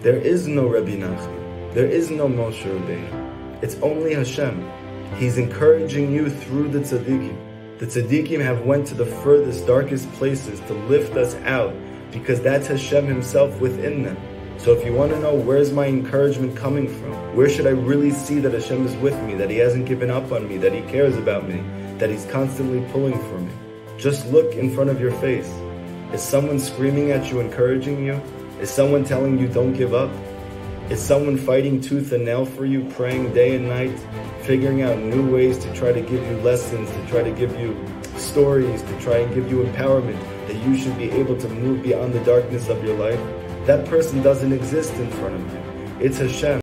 There is no Rebbe Nachman. There is no Moshe Rabbeinu. It's only Hashem. He's encouraging you through the tzaddikim. The tzaddikim have went to the furthest, darkest places to lift us out because that's Hashem himself within them. So if you want to know where's my encouragement coming from, where should I really see that Hashem is with me, that He hasn't given up on me, that He cares about me, that He's constantly pulling for me? Just look in front of your face. Is someone screaming at you, encouraging you? Is someone telling you don't give up? Is someone fighting tooth and nail for you, praying day and night, figuring out new ways to try to give you lessons, to try to give you stories, to try and give you empowerment, that you should be able to move beyond the darkness of your life? That person doesn't exist in front of you. It's Hashem.